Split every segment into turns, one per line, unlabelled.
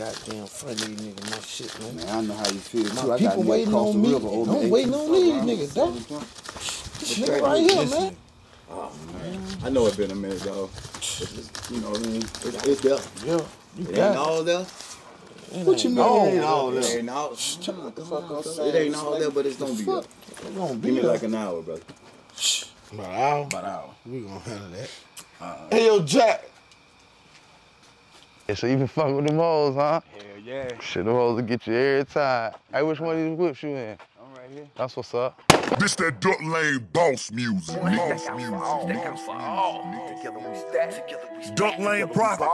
goddamn front of these niggas, my shit, man.
Man, I know how you feel too.
My
I got
people waiting on me.
river, owe me
I'm
18
waiting on
fuck
these
around.
niggas, though. This nigga right here, man. Oh, man.
I know it's been a minute, though. You know what I mean? It's, it's there.
Yeah, you
It ain't
got it.
all there.
What you mean?
It ain't all there. It ain't all,
Shut the fuck up.
it ain't all there, but it's gonna be there.
It gonna be
Give me like an hour, brother.
About an hour.
About an hour.
We gonna handle that. Uh-uh. Hey, yo, Jack.
Yeah, so you been fucking with them hoes, huh?
Hell yeah.
Shit, them hoes will get you every time. Hey, which one of these whips you in?
I'm right here.
That's what's up.
This that Duck Lane boss music. Boss music. music. Duck Lane Prophet.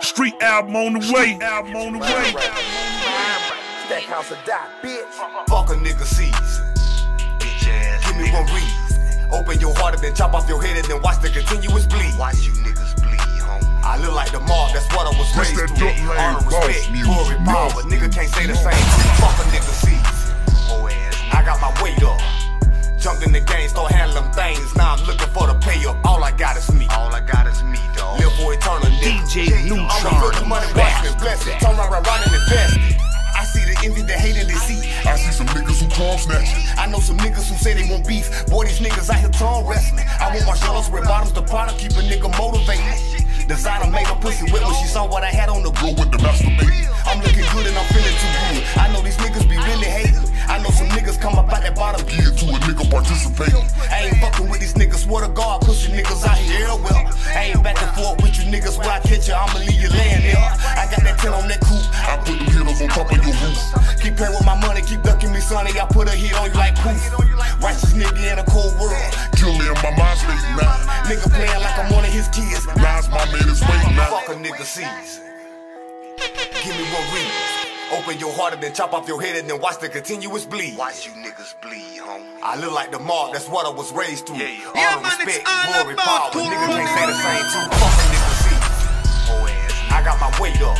Street album on the way. Album on the way.
Stackhouse or die, bitch. Fuck a nigga sees. Give me one reason. Open your heart and then chop off your head and then watch the continuous bleed. Watch bleed, homie. Look like the mob, that's what I was raised
that
to.
Duck Lane
Honor,
boss
respect,
music.
glory, power, but nigga can't say the same. Fuck a nigga sees. Oh, I got my weight up. Jumped in the game, start handling things. Now I'm looking for the pay up. All I got is me. All I got is me, dog. Live for eternal, nigga.
DJ Neutron.
I'ma put the money, watch it, bless it. Turn right, right, right, and invest it. I see the envy, the hate, and deceit.
I see some niggas who palm snatching.
I know some niggas who say they want beef. Boy, these niggas out here tongue wrestling. I want my shells with bottoms to product, keep a nigga motivated. Designer made a pussy wet when she saw what I had on the
Go with the masturbate.
I'm looking good and I'm feeling too good. I know these niggas be really hating. I know some niggas come up out that bottom.
Give to a nigga participating.
I ain't fucking with these niggas, swear to God, pussy niggas out here well. I ain't back and forth with you niggas where I catch you, I'ma leave you laying there. I got that 10 on that coupe.
I put them hitters on top of your roof.
Keep playing with my money, keep ducking me, sonny. I put a hit on you like poof. Righteous nigga in a cold world.
Killer in my mind state now.
Nigga playing like I'm one of his kids.
Lies my man is waiting now.
Fuck a nigga sees. Give me one reason. Open your heart and then chop off your head and then watch the continuous bleed. Watch you niggas bleed, homie. I look like the mob, that's what I was raised to. Yeah, yeah. Honor, respect, glory, power. Nigga can't say the same too. Fuck a nigga sees. I got my weight up.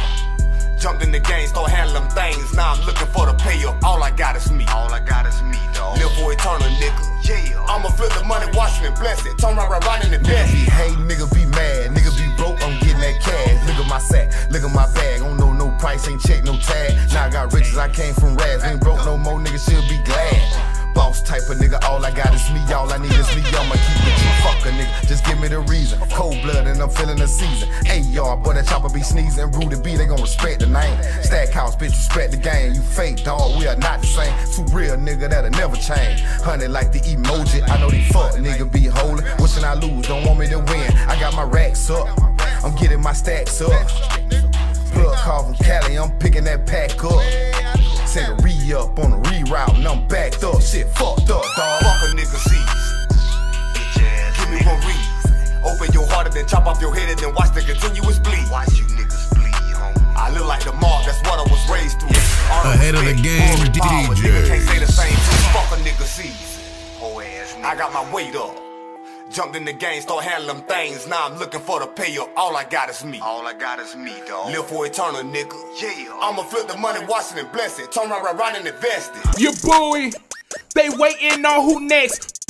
Jumped in the game, start handling things. Now I'm looking for the pay up. All I got is me. All I got is me, flip the money, watch it and bless it. Turn right, right, right, and invest
Nigga be hate, nigga be mad, nigga be broke, I'm getting that cash. Look at my sack, look at my bag, oh, don't know no price, ain't check no tag. Now I got riches, I came from rags, ain't broke no more, nigga should be glad. Boss type of nigga, all I got is me, all I need is me, I'ma keep it. Fuck a nigga, just give me the reason. Cold blood and I'm feeling the season. Hey y'all, boy, that chopper be sneezing, Rudy B, they gon' respect the name. Stack house, bitch, respect the game. You fake dog, we are not the same. Two real nigga that'll never change. Honey like the emoji, I know they fuck nigga be holding. Wishing I lose, don't want me to win. I got my racks up, I'm getting my stacks up. Plug call from Cali, I'm picking that pack up. Take a re up on a reroute, and I'm backed up. Shit fucked up, dog.
Then chop off your head and then watch the continuous bleed. Watch you niggas bleed, homie. I look like the mob, that's what I was raised to. Honor,
Ahead of the game,
glory, power. Nigga can't say the same too. Fuck a nigga sees. I got my weight up. Jumped in the game, start handling things. Now I'm looking for the pay up. All I got is me. All I got is me, dog. Live for eternal, nigga. Yeah. I'ma flip the money, watch it and bless it. Turn right, right, right and invest it.
You buoy. They waiting on who next.